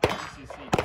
Sì.